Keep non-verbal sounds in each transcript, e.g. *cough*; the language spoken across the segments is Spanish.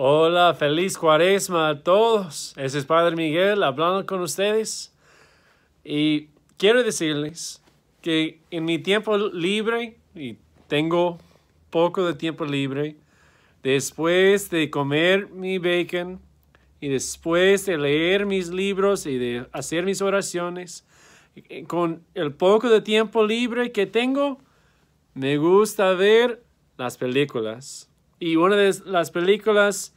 Hola, feliz cuaresma a todos. Ese es Padre Miguel hablando con ustedes. Y quiero decirles que en mi tiempo libre, y tengo poco de tiempo libre, después de comer mi bacon y después de leer mis libros y de hacer mis oraciones, con el poco de tiempo libre que tengo, me gusta ver las películas. Y una de las películas,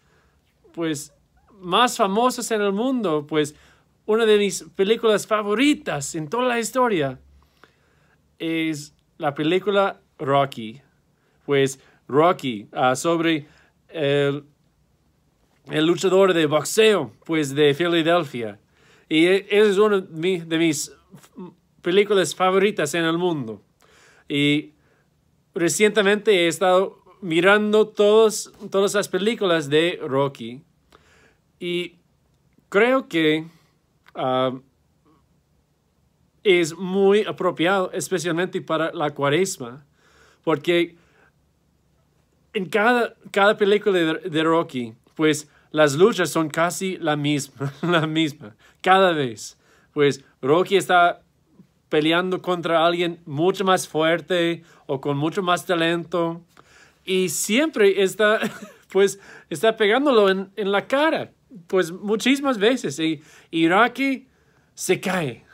pues, más famosas en el mundo, pues, una de mis películas favoritas en toda la historia es la película Rocky. Pues, Rocky, ah, sobre el, luchador de boxeo, pues, de Filadelfia. Y e, es una de mis películas favoritas en el mundo. Y recientemente he estado mirando todas las películas de Rocky y creo que ah, es muy apropiado, especialmente para la cuaresma, porque en cada, cada película de, Rocky, pues las luchas son casi la misma, *laughs* la misma, cada vez. Pues Rocky está peleando contra alguien mucho más fuerte o con mucho más talento y siempre está, *laughs* pues, está pegándolo en, en la cara, pues muchísimas veces. Y Rocky se cae.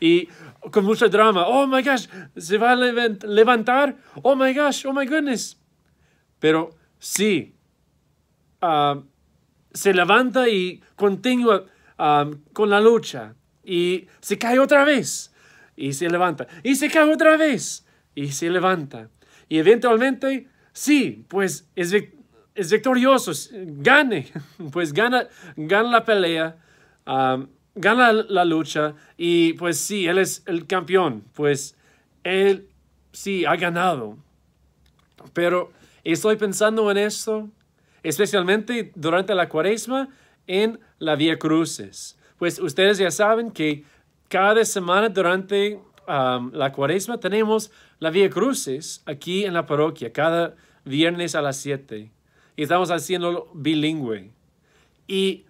Y con mucho drama, oh my gosh, se va a levantar, oh my gosh, oh my goodness. Pero sí, ah, se levanta y continúa ah, con la lucha. Y se cae otra vez. Y se levanta. Y se cae otra vez. Y se levanta. Y eventualmente, sí, pues es, es victorioso, gane, *laughs* pues gana, gana la pelea, gana la lucha y pues sí, él es el campeón, pues él sí ha ganado. Pero estoy pensando en esto, especialmente durante la cuaresma, en la Vía Cruces. Pues ustedes ya saben que cada semana durante la cuaresma tenemos la Vía Cruces aquí en la parroquia, cada viernes a las 7. Y estamos haciendo bilingüe. Y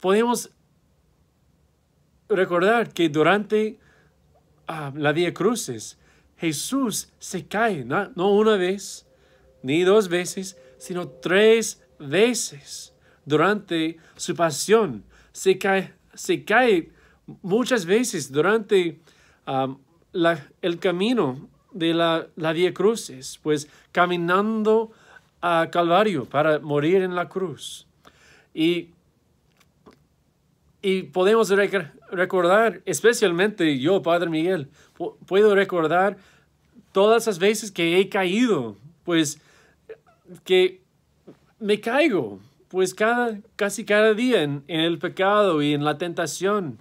podemos recordar que durante la Vía Cruces, Jesús se cae, no, no una vez, ni dos veces, sino tres veces durante su pasión. Se cae, se cae muchas veces durante el camino de la, la Cruces, pues caminando a Calvario para morir en la cruz. Y, y podemos recordar, especialmente yo, Padre Miguel, puedo recordar todas las veces que he caído, pues que me caigo, pues cada, casi cada día en, en el pecado y en la tentación.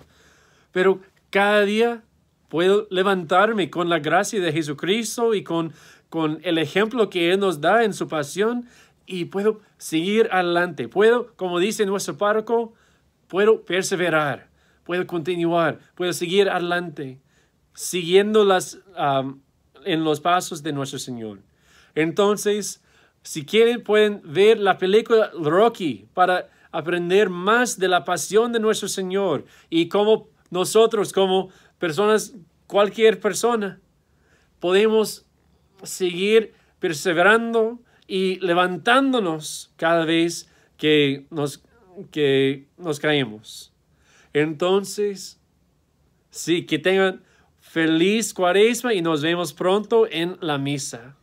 Pero cada día puedo levantarme con la gracia de Jesucristo y con, con el ejemplo que Él nos da en su pasión y puedo seguir adelante. Puedo, como dice nuestro párroco, puedo perseverar, puedo continuar, puedo seguir adelante, siguiendo las, en los pasos de nuestro Señor. Entonces, si quieren, pueden ver la película Rocky para aprender más de la pasión de nuestro Señor y cómo nosotros como personas, cualquier persona, podemos seguir perseverando y levantándonos cada vez que nos, que nos caemos. Entonces, sí, que tengan feliz cuaresma y nos vemos pronto en la misa.